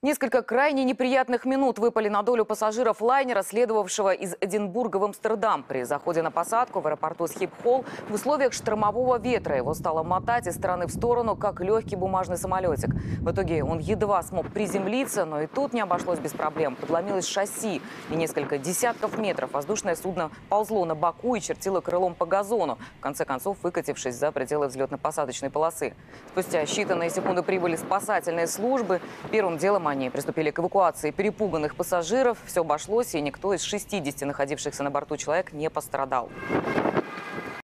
Несколько крайне неприятных минут выпали на долю пассажиров лайнера, следовавшего из Эдинбурга в Амстердам. При заходе на посадку в аэропорту Схипхолл в условиях штормового ветра его стало мотать из стороны в сторону, как легкий бумажный самолетик. В итоге он едва смог приземлиться, но и тут не обошлось без проблем. Подломилось шасси, и несколько десятков метров воздушное судно ползло на боку и чертило крылом по газону, в конце концов выкатившись за пределы взлетно-посадочной полосы. Спустя считанные секунды прибыли спасательные службы. Первым делом они приступили к эвакуации перепуганных пассажиров. Все обошлось, и никто из 60 находившихся на борту человек не пострадал.